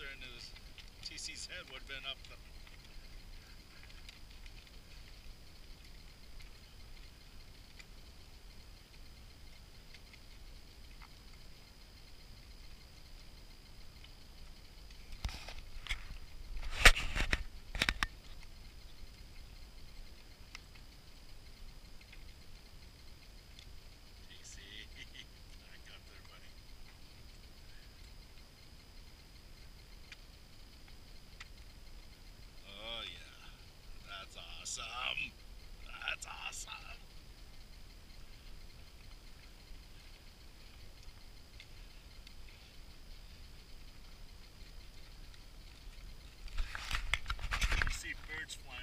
closer and his TC's head would have been up the next one.